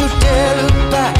you dare look back.